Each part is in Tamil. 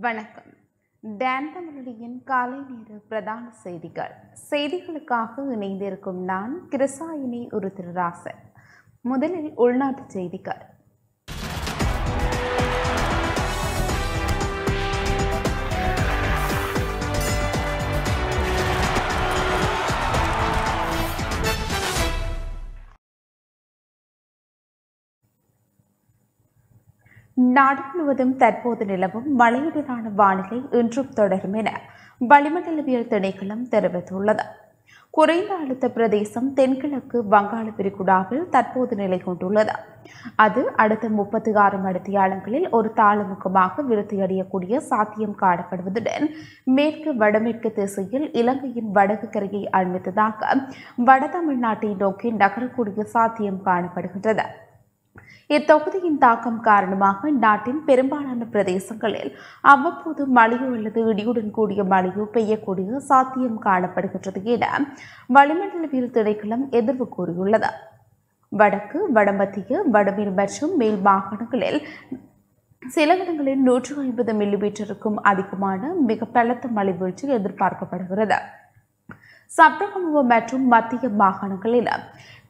வணக்கம். டேன் தமிழொலியின் காலை நேர பிரதான செய்திகள். செய்திகளுக்காக இணைந்திருக்கும் நான் கிருசாயினி ஒரு திருராசன் முதலில் உள்நாட்டு செய்திகள். நாடு முழுவதும் தற்போது நிலவும் மழையுடனான வானிலை இன்றும் தொடரும் என வளிமண்டலவியல் திணைக்களம் தெரிவித்துள்ளது. குறைந்த அழுத்த பிரதேசம் தென்கிழக்கு வங்காள விரிகுடாவில் தற்போது நிலை கொண்டுள்ளது. அது அடுத்த முப்பத்தி ஆறு மணித்தியாலங்களில் ஒரு தாளமுகமாக விருத்தியடையக்கூடிய சாத்தியம் காணப்படுவதுடன் மேற்கு வடமேற்கு திசையில் இலங்கையின் வடக்கு கரையை அண்மித்ததாக வட தமிழ்நாட்டை நோக்கி நகரக்கூடிய சாத்தியம் காணப்படுகின்றது. இத்தொகுதியின் தாக்கம் காரணமாக நாட்டின் பெரும்பாலான பிரதேசங்களில் அவ்வப்போது மழையோ அல்லது இடியுடன் கூடிய மழையோ பெய்யக்கூடிய சாத்தியம் காணப்படுகின்றது என வளிமண்டலவியல் திணைக்களம் எதிர்வு கூறியுள்ளது. வடக்கு வடமத்திய வடமேல் மற்றும் மேல் மாகாணங்களில் சில இடங்களில் நூற்று ஐம்பது மில்லிமீட்டருக்கும் அதிகமான மிக பலத்த மழை வீழ்ச்சி எதிர்பார்க்கப்படுகிறது. சப்ரகமுவ மற்றும் மத்திய மாகாணங்களில்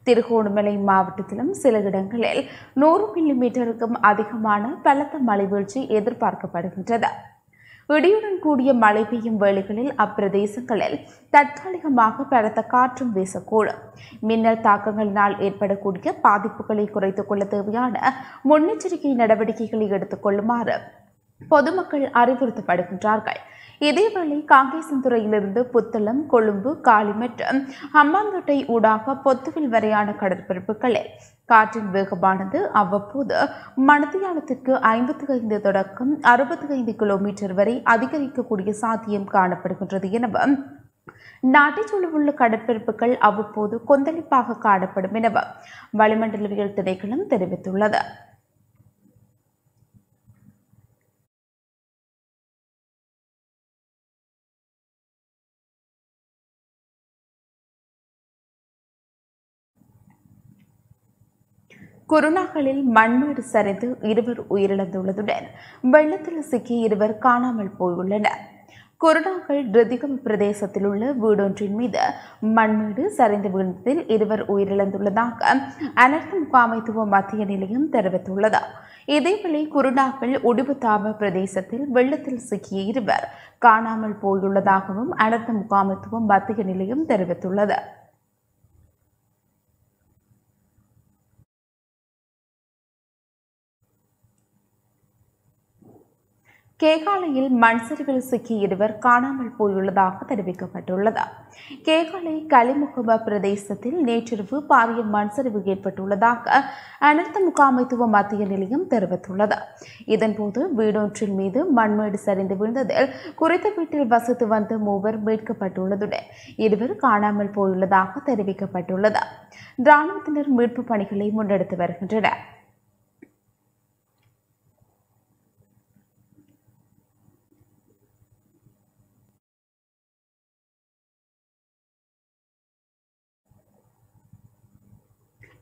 திருகோணமலை மாவட்டத்திலும் சில இடங்களில் நூறு மில்லிமீட்டருக்கும் அதிகமான பலத்த மழை வீழ்ச்சி எதிர்பார்க்கப்படுகின்றது. இடியுடன் கூடிய மழை பெய்யும் வேளைகளில் அப்பிரதேசங்களில் தற்காலிகமாக பலத்த காற்றும் வீசக்கூடும். மின்னல் தாக்கங்களினால் ஏற்படக்கூடிய பாதிப்புகளை குறைத்துக் கொள்ள தேவையான முன்னெச்சரிக்கை நடவடிக்கைகளை எடுத்துக் கொள்ளுமாறு பொதுமக்கள் அறிவுறுத்தப்படுகின்றார்கள். இதேவேளை காங்கேசன்துறையிலிருந்து புத்தளம் கொழும்பு காலி மற்றும் ஹம்பாந்தோட்டை ஊடாக பொத்துவில் வரையான கடற்பரப்புகளில் காற்றின் வேகமானது அவ்வப்போது மணத்தியாலத்திற்கு ஐம்பத்தி ஐந்து தொடக்கம் அறுபத்தி ஐந்து கிலோமீட்டர் வரை அதிகரிக்கக்கூடிய சாத்தியம் காணப்படுகின்றது எனவும் நாட்டைச் சூழவுள்ள கடற்பரப்புகள் அவ்வப்போது கொந்தளிப்பாக காணப்படும் எனவும் வளிமண்டலவியல் திணைக்களம் தெரிவித்துள்ளது. குருணாக்களில் மண்மேடு சரிந்து இருவர் உயிரிழந்துள்ளதுடன் வெள்ளத்தில் சிக்கிய இருவர் காணாமல் போயுள்ளனர். குருணாக்கள் ரிதிகம் பிரதேசத்தில் உள்ள வீடொன்றின் மீது மண்மேடு சரிந்து விழுந்ததில் இருவர் உயிரிழந்துள்ளதாக அனர்த்த முகாமைத்துவ மத்திய நிலையம் தெரிவித்துள்ளது. இதேவேளை குருணாக்கள் உடுபுத்தாவ பிரதேசத்தில் வெள்ளத்தில் சிக்கிய இருவர் காணாமல் போயுள்ளதாகவும் அனர்த்த முகாமைத்துவ மத்திய நிலையம் தெரிவித்துள்ளது. கேகாலையில் மண் சரிவில் சிக்கிய இருவர் காணாமல் போயுள்ளதாக தெரிவிக்கப்பட்டுள்ளது. கேகாலை கலிமுகம பிரதேசத்தில் நேற்றிரவு பாரிய மண் சரிவு ஏற்பட்டுள்ளதாக அனர்த்த முகாமைத்துவ மத்திய நிலையம் தெரிவித்துள்ளது. இதன்போது வீடொன்றின் மீது மண்மேடு சரிந்து விழுந்ததில் குறித்த வீட்டில் வசித்து வந்த மூவர் மீட்கப்பட்டுள்ளதுடன் இருவர் காணாமல் போயுள்ளதாக தெரிவிக்கப்பட்டுள்ளது. இராணுவத்தினர் மீட்பு பணிகளை முன்னெடுத்து வருகின்றனர்.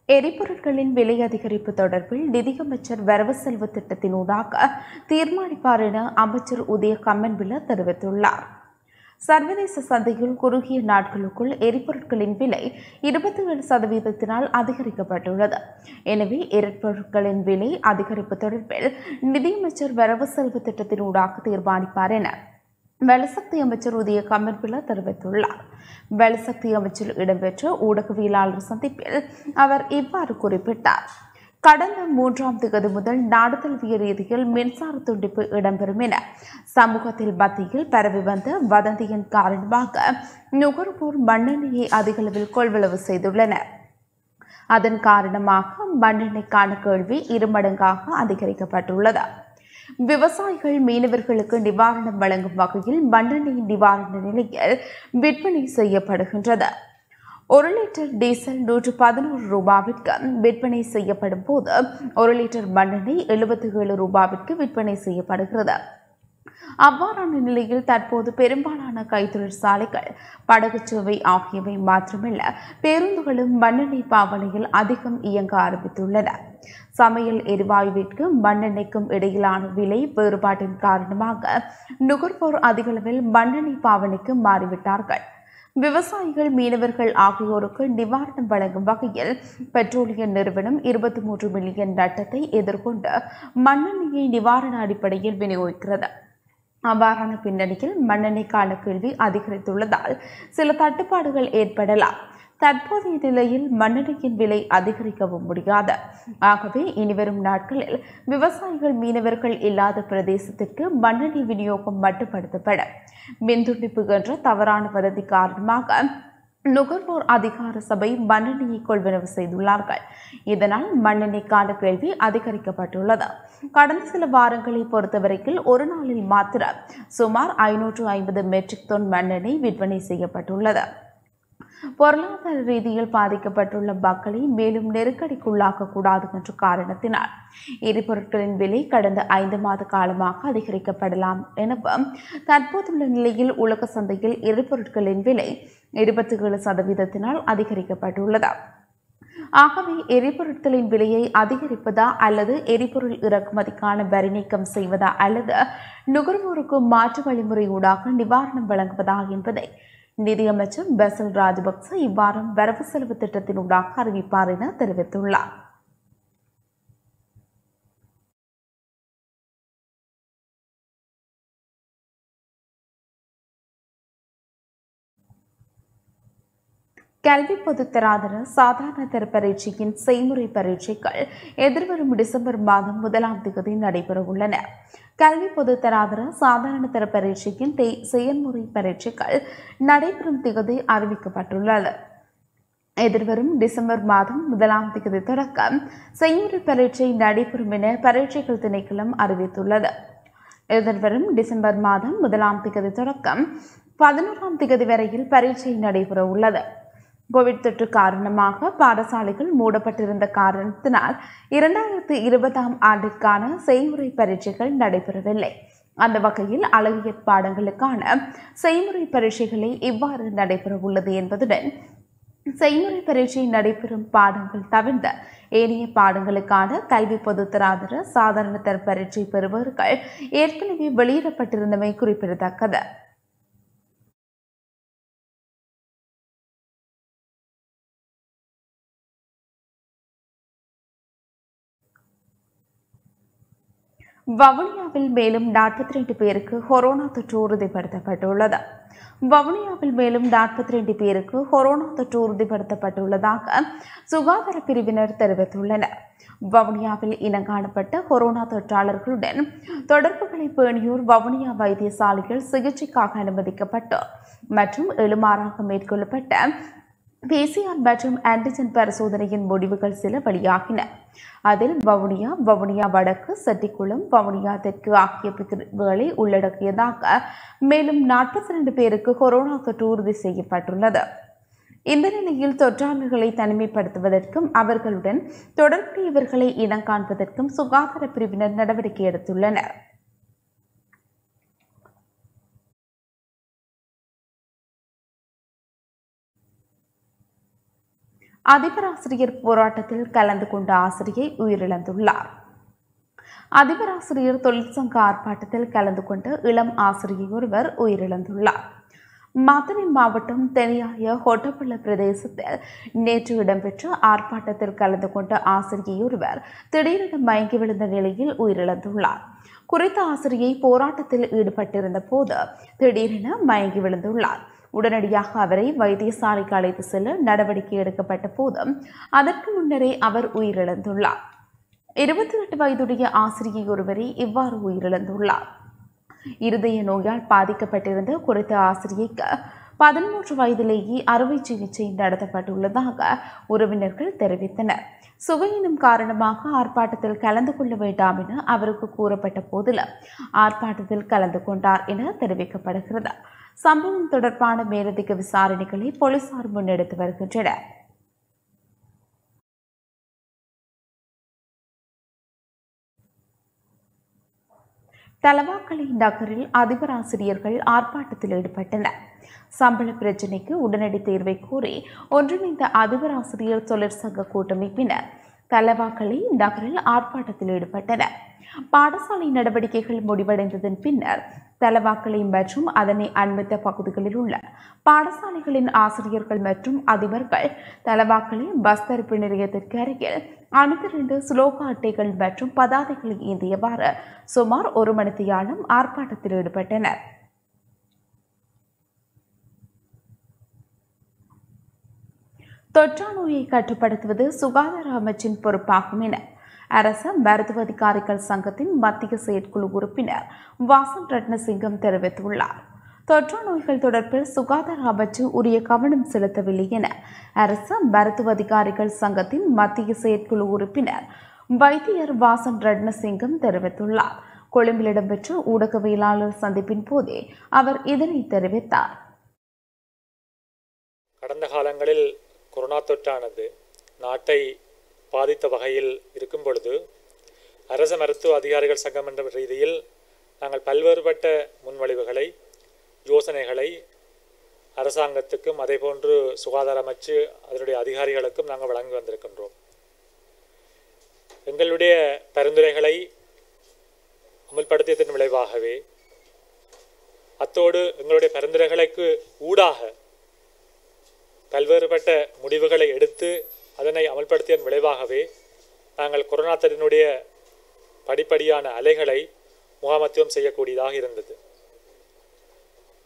எரிபொருட்களின் விலை அதிகரிப்பு தொடர்பில் நிதியமைச்சர் வரவு செலவு திட்டத்தினூடாக தீர்மானிப்பார் என அமைச்சர் உதய கம்மன்பில தெரிவித்துள்ளார். சர்வதேச சந்தையில் குறுகிய நாட்களுக்குள் எரிபொருட்களின் விலை இருபத்தி ஏழு சதவீதத்தினால் அதிகரிக்கப்பட்டுள்ளது. எனவே எரிபொருட்களின் விலை அதிகரிப்பு தொடர்பில் நிதியமைச்சர் வரவு செலவு திட்டத்தினூடாக தீர்மானிப்பார் என வெளசக்தி அமைச்சர் உதய கமர்பில தெரிவித்துள்ளார். வெளசக்தி அமைச்சர் இடம்பெற்ற ஊடகவியலாளர் சந்திப்பில் அவர் இவ்வாறு குறிப்பிட்டார். கடந்த மூன்றாம் திகதி முதல் நாடு தழுவிய ரீதியில் மின்சார துண்டிப்பு இடம்பெறும் என சமூகத்தில் மத்தியில் பரவி வந்த வதந்தியின் காரணமாக நுகர்வோர் மண்ணெண்ணெயை அதிகளவில் கொள்வளவு செய்துள்ளனர். அதன் காரணமாக மண்ணெண்ணெய்க்கான கேள்வி இருமடங்காக அதிகரிக்கப்பட்டுள்ளது. விவசாயிகள் மீனவர்களுக்கு நிவாரணம் வழங்கும் வகையில் மண்ணெண்ணெய் நிவாரண நிலையில் விற்பனை செய்யப்படுகின்றது. ஒரு லிட்டர் டீசல் நூற்று பதினோரு ரூபாவிற்கு விற்பனை செய்யப்படும் போது ஒரு லிட்டர் மண்ணெண்ணெய் எழுபத்தி ஏழு ரூபாவிற்கு விற்பனை செய்யப்படுகிறது. அவ்வாறான நிலையில் தற்போது பெரும்பாலான கைத்தொழிற்சாலைகள் படகுச்சுவை ஆகியவை மாத்திரமல்ல பேருந்துகளும் மண்ணெண்ணெய் பாவனையில் அதிகம் இயங்க ஆரம்பித்துள்ளன. சமையல் எரிவாயுவிற்கு மண்ணெண்ணெய்க்கும் இடையிலான விலை வேறுபாட்டின் காரணமாக நுகர்வோர் அதிகளவில் மண்ணெண்ணெய் பாவனைக்கு மாறிவிட்டார்கள். விவசாயிகள் மீனவர்கள் ஆகியோருக்கு நிவாரணம் வழங்கும் வகையில் பெட்ரோலிய நிறுவனம் இருபத்தி மூன்று மில்லியன் நட்டத்தை எதிர்கொண்டு மண்ணெண்ணெயை நிவாரண அடிப்படையில் விநியோகிக்கிறது. அவ்வாறான பின்னணியில் மண்ணெண்ணெய்க்கான கேள்வி அதிகரித்துள்ளதால் சில தட்டுப்பாடுகள் ஏற்படலாம். தற்போதைய நிலையில் மண்ணெண்ணெயின் விலை அதிகரிக்கவும் முடியாது. ஆகவே இனிவரும் நாட்களில் விவசாயிகள் மீனவர்கள் இல்லாத பிரதேசத்திற்கு மண்ணெண்ணெய் விநியோகம் மட்டுப்படுத்தப்படும். மின்துண்டிப்பு என்ற தவறான வதந்தி காரணமாக நுகர்வோர் அதிகார சபை மண்ணெண்ணெயை கொள்வனவு செய்துள்ளார்கள். இதனால் மண்ணெண்ணெய்க்கான கேள்வி அதிகரிக்கப்பட்டுள்ளது. கடந்த சில வாரங்களை பொறுத்தவரைக்கும் ஒரு நாளில் மாத்திரம் சுமார் ஐநூற்று ஐம்பது மெட்ரிக் டன் மண்ணெண்ணெய் விற்பனை செய்யப்பட்டுள்ளது. பொருளாதார ரீதியில் பாதிக்கப்பட்டுள்ள மக்களை மேலும் நெருக்கடிக்குள்ளாக்க கூடாது என்ற காரணத்தினால் எரிபொருட்களின் விலை கடந்த ஐந்து மாத காலமாக அதிகரிக்கப்படலாம் எனவும் தற்போதுள்ள நிலையில் உலக சந்தையில் எரிபொருட்களின் விலை இருபத்தி ஏழு சதவீதத்தினால் அதிகரிக்கப்பட்டுள்ளது. ஆகவே எரிபொருட்களின் விலையை அதிகரிப்பதா அல்லது எரிபொருள் இறக்குமதிக்கான வரி நீக்கம் செய்வதா அல்லது நுகர்வோருக்கு மாற்று வழிமுறை ஊடாக நிவாரணம் வழங்குவதா என்பதை நிதியமைச்சர் பெசல் ராஜபக்ச இவ்வாறும் வரவு செலவு திட்டத்தினூடாக அறிவிப்பார் என தெரிவித்துள்ளார். கல்வி பொதுத்தராதர சாதாரண தர பரீட்சையின் செய்முறை பரீட்சைகள் எதிர்வரும் டிசம்பர் மாதம் முதலாம் தேதி நடைபெறவுள்ளன. கல்வி பொதுத்தராதர சாதாரண தர பரீட்சையின் தே- செயல்முறை பரீட்சைகள் நடைபெறும் திகதி அறிவிக்கப்பட்டுள்ளது. எதிர்வரும் டிசம்பர் மாதம் முதலாம் தேதி தொடக்கம் செய்முறை பரீட்சை நடைபெறும் என பரீட்சைகள் திணைக்களம் அறிவித்துள்ளது. எதிர்வரும் டிசம்பர் மாதம் முதலாம் திகதி தொடக்கம் பதினோராம் திகதி வரையில் பரீட்சை நடைபெற உள்ளது கோவிட் தொற்று காரணமாக பாடசாலைகள் மூடப்பட்டிருந்த காரணத்தினால் இரண்டாயிரத்து இருபதாம் ஆண்டிற்கான செய்முறை பரீட்சைகள் நடைபெறவில்லை. அந்த வகையில் அழகியற் பாடங்களுக்கான செய்முறை பரீட்சைகளை இவ்வாறு நடைபெற உள்ளது என்பதுடன் செய்முறை பரீட்சை நடைபெறும் பாடங்கள் தவிர்த்த ஏனைய பாடங்களுக்கான கல்வி பொதுத்தராதர சாதாரண தர பரீட்சை பெறுபவர்கள் ஏற்கனவே வெளியிடப்பட்டிருந்தமை குறிப்பிடத்தக்கது. வவுனியாவில் மேலும் நாற்பத்தி ரெண்டு பேருக்கு கொரோனா தொற்று உறுதிப்படுத்தப்பட்டுள்ளது. வவுனியாவில் மேலும் நாற்பத்தி ரெண்டு பேருக்கு கொரோனா தொற்று உறுதிப்படுத்தப்பட்டுள்ளதாக சுகாதார பிரிவினர் தெரிவித்துள்ளனர். வவுனியாவில் இனங்காணப்பட்ட கொரோனா தொற்றாளர்களுடன் தொடர்புகளை பேணியோர் வவுனியா வைத்தியசாலையில் சிகிச்சைக்காக அனுமதிக்கப்பட்டு மற்றும் எழுமாறாக மேற்கொள்ளப்பட்ட பிசிஆர் மற்றும் ஆன்டிஜென் பரிசோதனையின் முடிவுகள் சில வெளியாகின அதில் வவுனியா வவுனியா வடக்கு செட்டிக்குளம் வவுனியா தெற்கு ஆகிய பிரிவுகளை உள்ளடக்கியதாக மேலும் நாற்பத்தி ரெண்டு பேருக்கு கொரோனா தொற்று உறுதி செய்யப்பட்டுள்ளது. இந்த நிலையில் தொற்றாளர்களை தனிமைப்படுத்துவதற்கும் அவர்களுடன் தொடர்புடையவர்களை இனம் காண்பதற்கும் சுகாதார பிரிவினர் நடவடிக்கை எடுத்துள்ளனர். அதிபராசிரியர் போராட்டத்தில் கலந்து கொண்ட ஆசிரியை உயிரிழந்துள்ளார். அதிபராசிரியர் தொழிற்சங்க ஆர்ப்பாட்டத்தில் கலந்து கொண்ட இளம் ஆசிரியை ஒருவர் உயிரிழந்துள்ளார். மதுரை மாவட்டம் தெனியாய ஹொட்டப்பள்ள பிரதேசத்தில் நேற்று இடம்பெற்ற ஆர்ப்பாட்டத்தில் கலந்து கொண்ட ஆசிரியை ஒருவர் திடீரென மயங்கி விழுந்த நிலையில் உயிரிழந்துள்ளார். குறித்த ஆசிரியை போராட்டத்தில் ஈடுபட்டிருந்த போது திடீரென மயங்கி விழுந்துள்ளார். உடனடியாக அவரை வைத்தியசாலைக்கு அழைத்து செல்ல நடவடிக்கை எடுக்கப்பட்ட போதும் அதற்கு முன்னரே அவர் உயிரிழந்துள்ளார். இருபத்தி எட்டு வயதுடைய ஆசிரியை ஒருவரே இவ்வாறு உயிரிழந்துள்ளார். இருதய நோயால் பாதிக்கப்பட்டிருந்த குறித்த ஆசிரியைக்கு பதிமூன்று வயதிலேயே அறுவை சிகிச்சை நடத்தப்பட்டுள்ளதாக உறவினர்கள் தெரிவித்தனர். சுவையினம் காரணமாக ஆர்ப்பாட்டத்தில் கலந்து கொள்ள வேண்டாம் என அவருக்கு கூறப்பட்ட போதிலும் ஆர்ப்பாட்டத்தில் கலந்து கொண்டார் என தெரிவிக்கப்படுகிறது. சம்பவம் தொடர்பான மேலதிக விசாரணைகளை போலீசார் முன்னெடுத்து வருகின்றனர். தலவாக்கலை நகரில் அதிபர் ஆசிரியர்கள் ஆர்ப்பாட்டத்தில் ஈடுபட்டனர். சம்பள பிரச்சினைக்கு உடனடி தீர்வை கோரி ஒன்றிணைந்த அதிபர் ஆசிரியர் தொழிற்சங்க கூட்டமைப்பினர் தலவாக்கலை நகரில் ஆர்ப்பாட்டத்தில் ஈடுபட்டனர். பாடசாலை நடவடிக்கைகள் முடிவடைந்ததன் பின்னர் தலவாக்கலை மற்றும் அதனை அண்மித்த பகுதிகளில் உள்ள பாடசாலைகளின் ஆசிரியர்கள் மற்றும் அதிபர்கள் தலவாக்கலை பஸ் தரப்பு நிலையத்திற்கு அருகில் அணிதிரண்டு சுலோக அட்டைகள் மற்றும் பதாதைகளை ஏந்தியவாறு சுமார் ஒரு மணித்தியாலம் ஆர்ப்பாட்டத்தில் ஈடுபட்டனர். தொற்றா நோயை கட்டுப்படுத்துவது சுகாதார அமைச்சின் பொறுப்பாகும் என அரச மருத்துவ அதிகாரிகள் சங்கத்தின் மத்திய செயற்குழு உறுப்பினர் வாசன் ரத்னசிங்கம் தெரிவித்துள்ளார். தொற்று நோய்கள் தொடர்பில் சுகாதார அமைச்சு உரிய கவனம் செலுத்தவில்லை என அரச மருத்துவ அதிகாரிகள் சங்கத்தின் மத்திய செயற்குழு உறுப்பினர் வைத்தியர் வாசன் ரத்னசிங்கம் தெரிவித்துள்ளார். கொழும்பில் இடம்பெற்ற ஊடகவியலாளர் சந்திப்பின் போதே அவர் இதனை தெரிவித்தார். கடந்த காலங்களில் கொரோனா தொற்றானது நாட்டை பாதித்த வகையில் இருக்கும் பொழுது அரச மருத்துவ அதிகாரிகள் சங்கம் என்ற ரீதியில் நாங்கள் பல்வேறுபட்ட முன்வழிவுகளை யோசனைகளை அரசாங்கத்துக்கும் அதேபோன்று சுகாதார அமைச்சு அதனுடைய அதிகாரிகளுக்கும் நாங்கள் வழங்கி வந்திருக்கின்றோம். எங்களுடைய பரிந்துரைகளை அமல்படுத்தியதன் விளைவாகவே அத்தோடு எங்களுடைய பரிந்துரைகளுக்கு ஊடாக பல்வேறுபட்ட முடிவுகளை எடுத்து அதனை அமல்படுத்தியதன் விளைவாகவே நாங்கள் கொரோனா தொற்றினுடைய படிப்படியான அலைகளை முகாமத்துவம் செய்யக்கூடியதாக இருந்தது.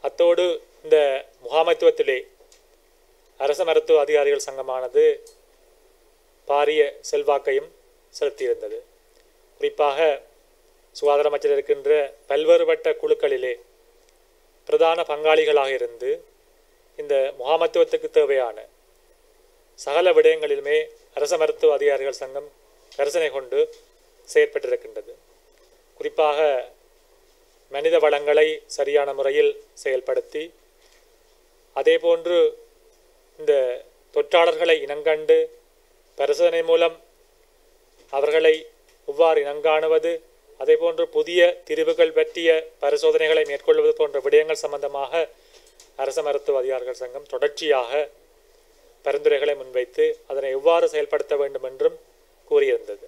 அத்தோடு இந்த முகாமத்துவத்திலே அரச மருத்துவ அதிகாரிகள் சங்கமானது பாரிய செல்வாக்கையும் செலுத்தியிருந்தது. குறிப்பாக சுகாதார அமைச்சர் இருக்கின்ற பல்வேறுபட்ட குழுக்களிலே பிரதான பங்காளிகளாக இருந்து இந்த முகாமத்துவத்துக்கு தேவையான சகல விடயங்களிலுமே அரச மருத்துவ அதிகாரிகள் சங்கம் கரிசனை கொண்டு செயற்பட்டிருக்கின்றது. குறிப்பாக மனித வளங்களை சரியான முறையில் செயல்படுத்தி அதேபோன்று இந்த தொற்றாளர்களை இனங்கண்டு பரிசோதனை மூலம் அவர்களை எவ்வாறு இனங்காணுவது அதேபோன்று புதிய திரிவுகள் பற்றிய பரிசோதனைகளை மேற்கொள்வது போன்ற விடயங்கள் சம்பந்தமாக அரச மருத்துவ அதிகாரிகள் சங்கம் தொடர்ச்சியாக பரிந்துரைகளை முன்வைத்து அதனை எவ்வாறு செயல்படுத்த வேண்டும் என்றும் கூறியிருந்தது.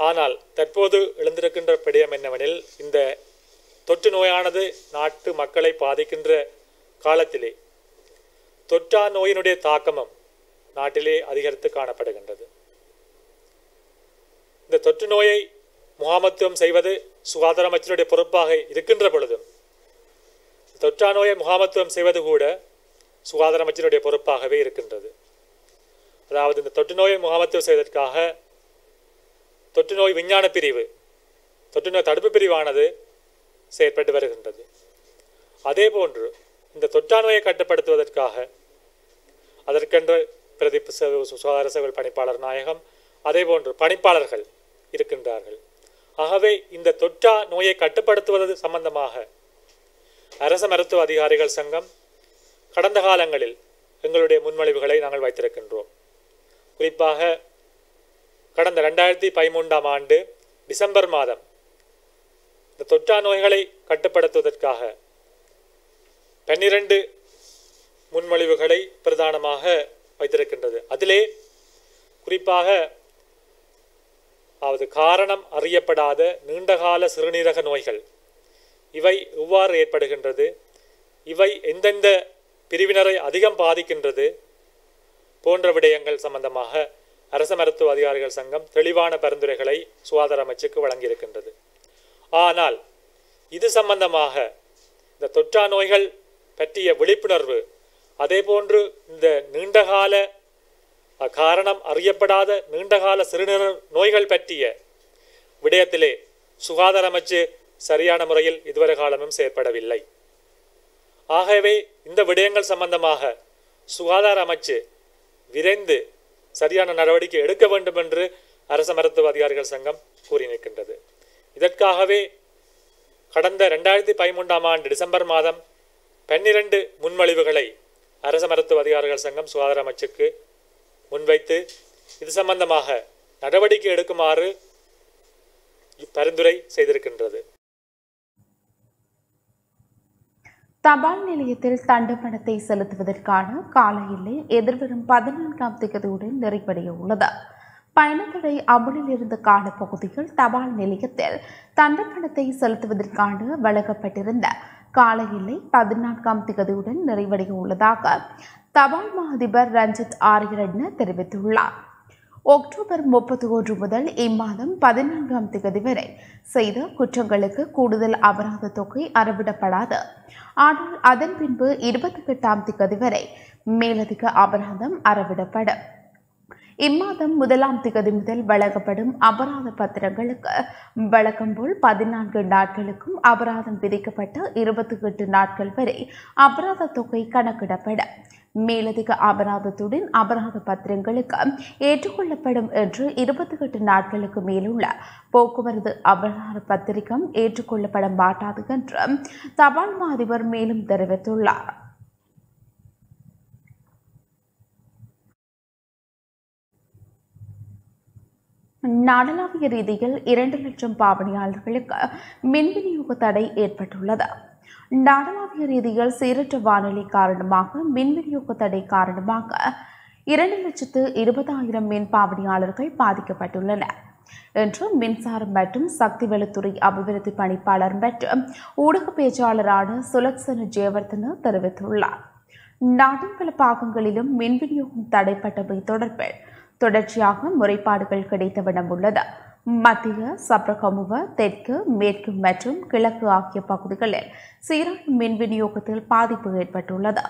ஆனால் தற்போது எழுந்திருக்கின்ற பிடியம் என்னவெனில் இந்த தொற்று நோயானது நாட்டு மக்களை பாதிக்கின்ற காலத்திலே தொற்றா நோயினுடைய தாக்கமும் நாட்டிலே அதிகரித்து காணப்படுகின்றது. இந்த தொற்று நோயை முகாமத்துவம் செய்வது சுகாதார அமைச்சருடைய பொறுப்பாக இருக்கின்ற பொழுதும் தொற்றா நோயை முகாமத்துவம் செய்வது கூட சுகாதார அமைச்சருடைய பொறுப்பாகவே இருக்கின்றது. அதாவது இந்த தொற்று நோயை முகாமத்துவம் செய்வதற்காக தொற்று நோய் விஞ்ஞான பிரிவு தொற்று நோய் தடுப்பு பிரிவானது செயற்பட்டு வருகின்றது. அதே போன்று இந்த தொற்றா நோயை கட்டுப்படுத்துவதற்காக அதற்கென்று பிரதி சுகாதார சேவை பணிப்பாளர் நாயகம் அதே போன்று பணிப்பாளர்கள் இருக்கின்றார்கள். ஆகவே இந்த தொற்றா நோயை கட்டுப்படுத்துவது சம்பந்தமாக அரச மருத்துவ அதிகாரிகள் சங்கம் கடந்த காலங்களில் எங்களுடைய முன்மொழிவுகளை நாங்கள் வைத்திருக்கின்றோம். குறிப்பாக கடந்த ரெண்டாயிரத்தி பதிமூன்றாம் ஆண்டு டிசம்பர் மாதம் இந்த தொற்றா நோய்களை கட்டுப்படுத்துவதற்காக பன்னிரண்டு முன்மொழிவுகளை பிரதானமாக வைத்திருக்கின்றது. அதிலே குறிப்பாக அதாவது காரணம் அறியப்படாத நீண்டகால சிறுநீரக நோய்கள் இவை எவ்வாறு ஏற்படுகின்றது இவை எந்தெந்த பிரிவினரை அதிகம் பாதிக்கின்றது போன்ற விடயங்கள் சம்பந்தமாக அரச மருத்துவ அதிகாரிகள் சங்கம் தெளிவான பரிந்துரைகளை சுகாதார அமைச்சுக்கு வழங்கியிருக்கின்றது. ஆனால் இது சம்பந்தமாக இந்த தொற்றா நோய்கள் பற்றிய விழிப்புணர்வு அதேபோன்று இந்த நீண்டகால காரணம் அறியப்படாத நீண்டகால சிறுநீர நோய்கள் பற்றிய விடயத்திலே சுகாதார அமைச்சு சரியான முறையில் இதுவரை காலமும் செயற்படவில்லை. ஆகவே இந்த விடயங்கள் சம்பந்தமாக சுகாதார அமைச்சு விரைந்து சரியான நடவடிக்கை எடுக்க வேண்டும் என்று அரச மருத்துவ அதிகாரிகள் சங்கம் கூறி நிற்கின்றது. இதற்காகவே கடந்த ரெண்டாயிரத்தி பதிமூன்றாம் ஆண்டு டிசம்பர் மாதம் பன்னிரண்டு முன்மொழிவுகளை அரச மருத்துவ அதிகாரிகள் சங்கம் சுகாதார அமைச்சுக்கு முன்வைத்து இது சம்பந்தமாக நடவடிக்கை எடுக்குமாறு பரிந்துரை செய்திருக்கின்றது. தபால் நிலையத்தில் தண்டு பணத்தை செலுத்துவதற்கான கால எல்லை எதிர்வரும் பதினான்காம் தேதியுடன் நிறைவடைய உள்ளது பயணத்தடை அமலில் இருந்த காலப்பகுதியில் தபால் நிலையத்தில் தண்டு பணத்தை செலுத்துவதற்கான வழங்கப்பட்டிருந்த கால எல்லை பதினான்காம் திகதியுடன் நிறைவடைய உள்ளதாக தபால் மா அதிபர் ரஞ்சித் ஆரியரட்ன தெரிவித்துள்ளார். அக்டோபர் முப்பத்தி ஒன்று முதல் இம்மாதம் பதினான்காம் தேதி வரை செய்த குற்றங்களுக்கு கூடுதல் அபராத தொகை அறவிடப்படாது. ஆனால் அதன் பின்பு இருபத்தி எட்டாம் தேதி வரை மேலதிக அபராதம் அறவிடப்படும். இம்மாதம் முதலாம் திகதி முதல் வழங்கப்படும் அபராத பத்திரங்களுக்கு வழக்கம் போல் பதினான்கு நாட்களுக்கும் அபராதம் விதிக்கப்பட்ட இருபத்தி எட்டு நாட்கள் வரை அபராத தொகை கணக்கிடப்படும். மேலதிக அபராதத்துடன் அபராத பத்திரங்களுக்கு ஏற்றுக்கொள்ளப்படும் என்று இருபத்தி எட்டு நாட்களுக்கு மேலுள்ள போக்குவரத்து அபராத பத்திரிகம் ஏற்றுக்கொள்ளப்பட மாட்டாது என்று தபால் மாதிபர் மேலும் தெரிவித்துள்ளார். நாடளாவிய ரீதியில் இரண்டு லட்சம் பாவனையாளர்களுக்கு மின் விநியோக தடை ஏற்பட்டுள்ளது. நாடளாவிய ரீதியில் சீரற்ற வானிலை காரணமாக மின் விநியோக தடை காரணமாக இரண்டு லட்சத்து இருபதாயிரம் மின் பாவனையாளர்கள் பாதிக்கப்பட்டுள்ளனர். என்று மின்சாரம் மற்றும் சக்தி வலுத்துறை அபிவிருத்தி பணிப்பாளர் மற்றும் ஊடக பேச்சாளரான சுலக்சன ஜெயவர்தன தெரிவித்துள்ளார். நாட்டின் பல பாகங்களிலும் மின் விநியோகம் தடைப்பட்டவை தொடர்பில் தொடர்ச்சியாக முறைப்பாடுகள் கிடைத்தவிடம் உள்ளது. மத்திய சப்ரகமுவ தெற்கு மேற்கு மற்றும் கிழக்கு ஆகிய பகுதிகளில் சீரான மின் விநியோகத்தில் பாதிப்பு ஏற்பட்டுள்ளது.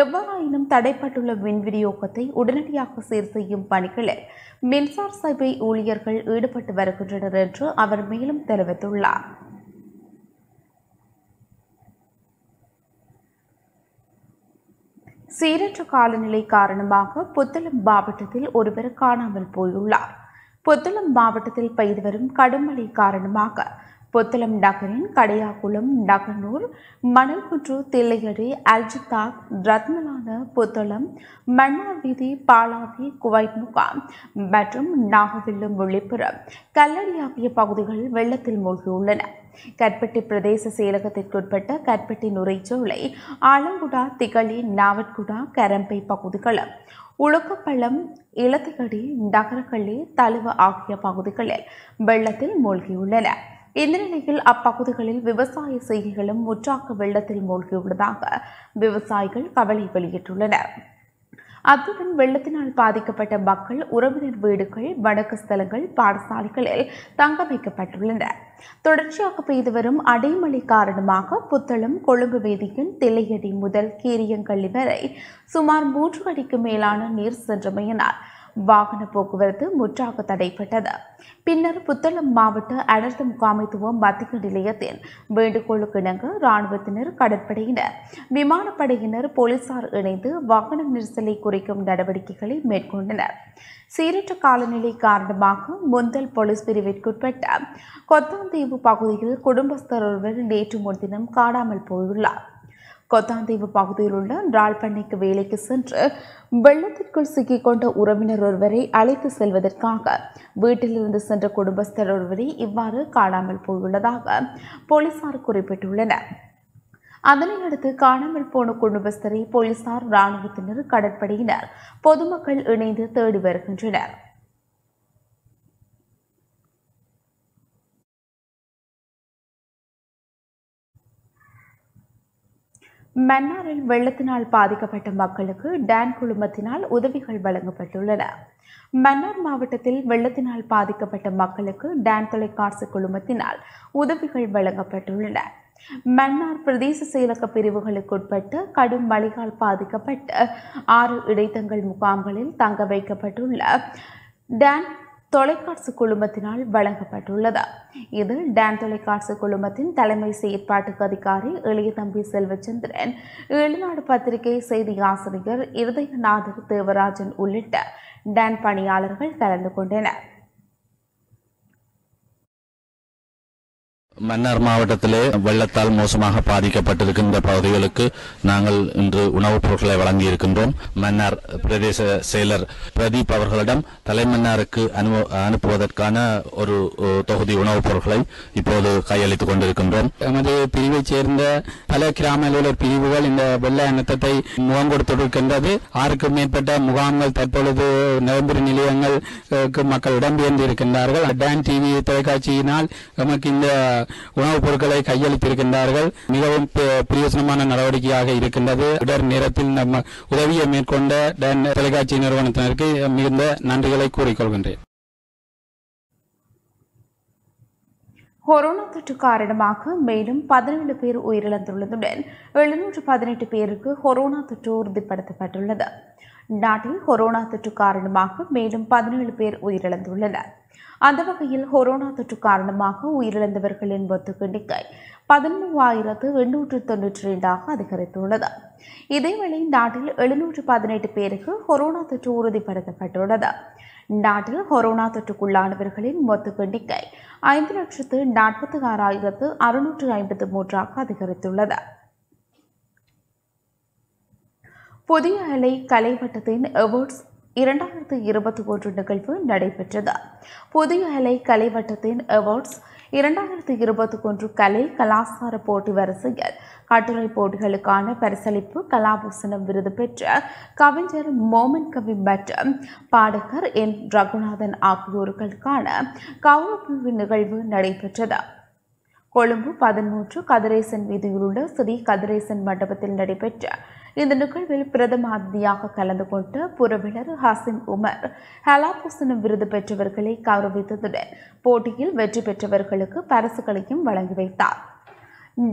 எவ்வாறாயினும் தடைப்பட்டுள்ள மின் விநியோகத்தை உடனடியாக சீர் செய்யும் பணிகளில் மின்சார் சபை ஊழியர்கள் ஈடுபட்டு வருகின்றனர் என்று அவர் மேலும் தெரிவித்துள்ளார். சீரற்ற காலநிலை காரணமாக புத்தளம் மாவட்டத்தில் ஒருவர் காணாமல் போயுள்ளார். புத்தளம் மாவட்டத்தில் பெய்து வரும் கடும் மழை காரணமாக புத்தளம் நகரின் கடையாகுளம் நகனூர் மணல்குன்று தில்லையடி அல்ஜித்தாக் ரத்னலான புத்தளம் மன்னார் வீதி பாலாவி குவைத் முகாம் மற்றும் நாகவில்லும் விழிப்புரம் கல்லடி ஆகிய பகுதிகள் வெள்ளத்தில் மூழ்கியுள்ளன. கற்பட்டி பிரதேச செயலகத்திற்குட்பட்ட கற்பட்டி நுரைச்சோலை ஆலங்குடா திகழி நாவட்குடா கரம்பை பகுதிகளும் உளுக்கப்பள்ளம் இலத்திகடி டகரக்கள்ளி தழுவ ஆகிய பகுதிகளில் வெள்ளத்தில் மூழ்கியுள்ளன. இந்த நிலையில் அப்பகுதிகளில் விவசாய செய்கைகளும் முற்றாக வெள்ளத்தில் மூழ்கியுள்ளதாக விவசாயிகள் கவலை வெளியிட்டுள்ளனர். அத்துடன் வெள்ளத்தினால் பாதிக்கப்பட்ட மக்கள் உறவினர் வீடுகள் வடக்கு ஸ்தலங்கள் பாடசாலைகளில் தங்க வைக்கப்பட்டுள்ளன தொடர்ச்சியாக பெய்து வரும் அடைமழை காரணமாக புத்தளம் கொழும்பு வேதியின் தில்லையடி முதல் கீரியங்கள்ளி வரை சுமார் மூன்று அடிக்கு மேலான நீர் சென்றமையினால் வாகன போக்குவரத்து முற்றாக தடைப்பட்டது பின்னர் புத்தளம் மாவட்ட அனர்த்த முகாமைத்துவம் மத்திய நிலையத்தின் வேண்டுகோளுக்கு இணங்க இராணுவத்தினர் கடற்படையினர் விமானப்படையினர் போலீசார் இணைந்து வாகன நெரிசலை குறைக்கும் நடவடிக்கைகளை மேற்கொண்டனர். சீரற்ற காலநிலை காரணமாக முந்தல் போலீஸ் பிரிவிற்குட்பட்ட கொத்தாந்தீவு பகுதியில் குடும்பஸ்தர் ஒருவர் நேற்று முன்தினம் காணாமல் போயுள்ளார். கொத்தாந்தீவு பகுதியில் உள்ள ரால் பண்ணைக்கு வேலைக்கு சென்று வெள்ளத்திற்குள் சிக்கிக்கொண்ட உறவினர் ஒருவரை அழைத்து செல்வதற்காக வீட்டிலிருந்து சென்ற குடும்பஸ்தர் ஒருவரை இவ்வாறு காணாமல் போயுள்ளதாக போலீசார் குறிப்பிட்டுள்ளனர். அதனையடுத்து காணாமல் போன குடும்பஸ்தரை போலீசார் இராணுவத்தினர் கடற்படையினர் பொதுமக்கள் இணைந்து தேடி வருகின்றனர். மன்னாரில் வெள்ளத்தினால் பாதிக்கப்பட்ட மக்களுக்கு டான் குழுமத்தினால் உதவிகள் வழங்கப்பட்டுள்ளன. மன்னார் மாவட்டத்தில் வெள்ளத்தினால் பாதிக்கப்பட்ட மக்களுக்கு டான் தொலைக்காட்சி குழுமத்தினால் உதவிகள் வழங்கப்பட்டுள்ளன. மன்னார் பிரதேச செயலக பிரிவுகளுக்குட்பட்டு கடும் மழையால் பாதிக்கப்பட்ட ஆறு இடைத்தங்கள் முகாம்களில் தங்க வைக்கப்பட்டுள்ள டான் தொலைக்காட்சி குழுமத்தினால் வழங்கப்பட்டுள்ளது. இது டான் தொலைக்காட்சி குழுமத்தின் தலைமை செயற்பாட்டுக்கு அதிகாரி இளையதம்பி செல்வச்சந்திரன் ஏழுநாடு பத்திரிகை செய்தி ஆசிரியர் இருதயநாதர் தேவராஜன் உள்ளிட்ட டான் பணியாளர்கள் கலந்து கொண்டனர். மன்னார் மாவட்டத்திலே வெள்ளத்தால் மோசமாக பாதிக்கப்பட்டிருக்கின்ற பகுதிகளுக்கு நாங்கள் இன்று உணவுப் பொருட்களை வழங்கி இருக்கின்றோம் மன்னார் பிரதேச செயலர் பிரதீப் அவர்களிடம் தலைமன்னாருக்கு அனு- அனுப்புவதற்கான ஒரு தொகுதி உணவுப் பொருட்களை இப்போது கையளித்துக் கொண்டிருக்கின்றோம். எமது பிரிவைச் சேர்ந்த பல கிராம அலுவலர் பிரிவுகள் இந்த வெள்ள அனர்த்தத்தை முகம் கொடுத்திருக்கின்றது. ஆறுக்கும் மேற்பட்ட முகாம்கள் தற்பொழுது நிரந்தர நிலையங்களுக்கு மக்கள் இடம்பெயர்ந்து இருக்கின்றார்கள் டான் டிவி தொலைக்காட்சியினால் எமக்கு இந்த உணவுப் பொருட்களை கையளித்திருக்கின்றார்கள். மிகவும் பிரயோசனமான நடவடிக்கையாக இருக்கின்றது. இடர் நேரத்தில் நம்ம உதவியை மேற்கொண்ட தொலைக்காட்சி நிறுவனத்தினருக்கு மிகுந்த நன்றிகளை கூறிக்கொள்கின்றேன். கொரோனா தொற்று காரணமாக மேலும் பதினேழு பேர் உயிரிழந்துள்ளதுடன் எழுநூற்று பதினெட்டு பேருக்கு கொரோனா தொற்று உறுதிப்படுத்தப்பட்டுள்ளது. நாட்டில் கொரோனா தொற்று காரணமாக மேலும் பதினேழு பேர் உயிரிழந்துள்ளனர். அந்த வகையில் கொரோனா தொற்று காரணமாக உயிரிழந்தவர்களின் மொத்த எண்ணிக்கை பதிமூவாயிரத்து எண்ணூற்று தொன்னூற்றி இரண்டாக அதிகரித்துள்ளது. இதேவேளை நாட்டில் எழுநூற்று பதினெட்டு பேருக்கு கொரோனா தொற்று உறுதிப்படுத்தப்பட்டுள்ளது. நாட்டில் கொரோனா தொற்றுக்குள்ளானவர்களின் மொத்த எண்ணிக்கை ஐந்து லட்சத்து நாற்பத்தி ஆறாயிரத்து அறுநூற்று ஐம்பத்து மூன்றாக அதிகரித்துள்ளது. புதிய அலை கலைவட்டத்தின் அவார்ட்ஸ் இரண்டாயிரத்து இருபத்தி ஒன்று நிகழ்வு நடைபெற்றது. புதிய அலை கலைவட்டத்தின் அவார்ட்ஸ் இரண்டாயிரத்து இருபத்தி ஒன்று கலை கலாசார போட்டி வரிசையில் கட்டுரை போட்டிகளுக்கான பரிசளிப்பு கலாபூசணம் விருது பெற்ற கவிஞர் மோமன் கவி மற்றும் பாடகர் என் ரகுநாதன் ஆகியோருக்கான கௌரவ நிகழ்வு நடைபெற்றது. கொழும்பு பதிமூன்று கதிரேசன் வீதியில் உள்ள ஸ்ரீ கதிரேசன் மண்டபத்தில் நடைபெற்ற இந்த நிகழ்வில் பிரதம அதிதியாக கலந்து கொண்ட புறவினர் ஹசின் உமர் ஹலாபூசனம் விருது பெற்றவர்களை கௌரவித்ததுடன் போட்டியில் வெற்றி பெற்றவர்களுக்கு பரிசுகளையும் வழங்கி வைத்தார்.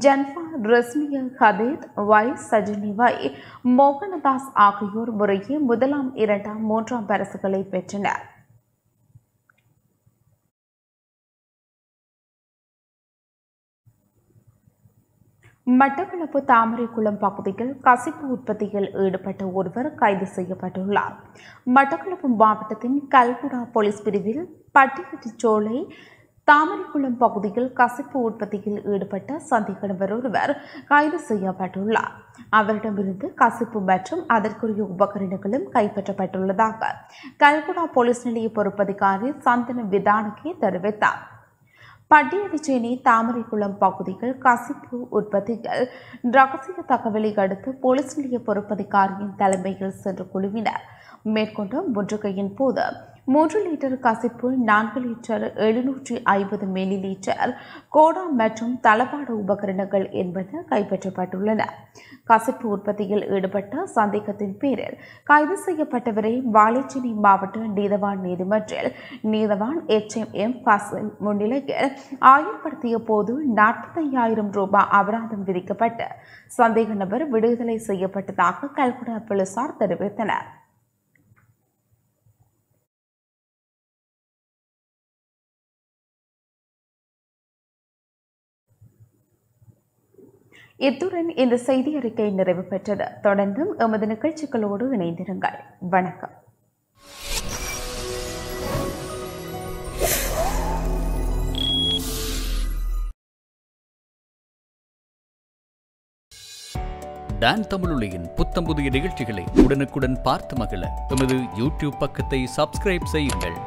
ஜன்ஃபா ரஸ்மியா ஹதீத் வை சஜினி வை மோகனதாஸ் ஆகியோர் முறையே முதலாம் இரண்டாம் மூன்றாம் பரிசுகளை பெற்றனர். மட்டக்களப்பு தாமரைக்குளம் பகுதியில் கசிப்பு உற்பத்தியில் ஈடுபட்ட ஒருவர் கைது செய்யப்பட்டுள்ளார். மட்டக்களப்பு மாவட்டத்தின் கல்குடா போலீஸ் பிரிவில் பட்டியச்சோலை தாமரைக்குளம் பகுதியில் கசிப்பு உற்பத்தியில் ஈடுபட்ட சந்தேக நபர் ஒருவர் கைது செய்யப்பட்டுள்ளார். அவரிடமிருந்து கசிப்பு மற்றும் அதற்குரிய உபகரணங்களும் கைப்பற்றப்பட்டுள்ளதாக கல்குடா போலீஸ் நிலைய பொறுப்பதிகாரி சந்தன விதானகே தெரிவித்தார். பட்டியடிச்சேனி தாமரைக்குளம் பகுதியில் கசிப்பு உற்பத்திகள். ரகசிய தகவலை அடுத்து போலீஸ் நிலைய பொறுப்பதிகாரியின் தலைமையில் சென்ற குழுவினர். மேற்கொண்ட முற்றுகையின் போது மூன்று லிட்டர் கசிப்பு நான்கு லிட்டர் எழுநூற்றி ஐம்பது மில்லி லிட்டர் கோடா மற்றும் தளபாட உபகரணங்கள் என்பன கைப்பற்றப்பட்டுள்ளன. கசிப்பு உற்பத்தியில் ஈடுபட்ட சந்தேகத்தின் பேரில் கைது செய்யப்பட்டவரை வாழைச்சேனி மாவட்ட நீதவான் நீதிமன்றில் நீதவான் எச் எம் எம் பசில் முன்னிலையில் ஆயர்படுத்திய போது நாற்பத்தையாயிரம் ரூபாய் அபராதம் விதிக்கப்பட்டு சந்தேக நபர் விடுதலை செய்யப்பட்டதாக கல்குடா போலீசார் தெரிவித்தனர். இத்துடன் இந்த செய்தி அறிக்கை நிறைவு பெற்றது. தொடர்ந்தும் எமது நிகழ்ச்சிகளோடு இணைந்திருங்கள். வணக்கம். டான் தமிழொலியின் புத்தம் புதிய நிகழ்ச்சிகளை உடனுக்குடன் பார்த்து மகிழ எமது யூடியூப் பக்கத்தை சப்ஸ்கிரைப் செய்யுங்கள்.